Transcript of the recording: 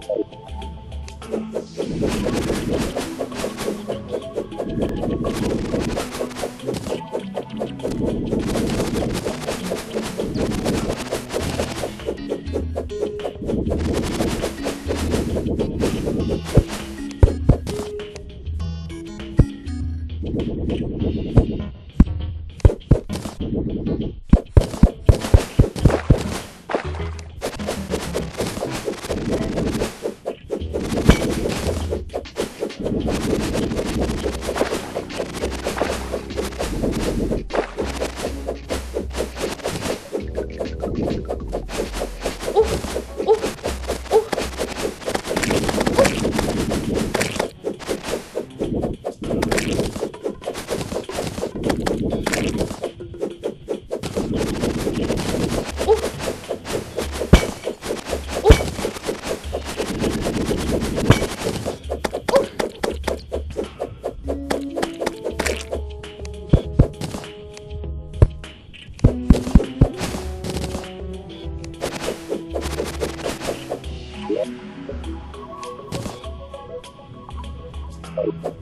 you おっ